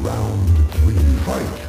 Round three, fight!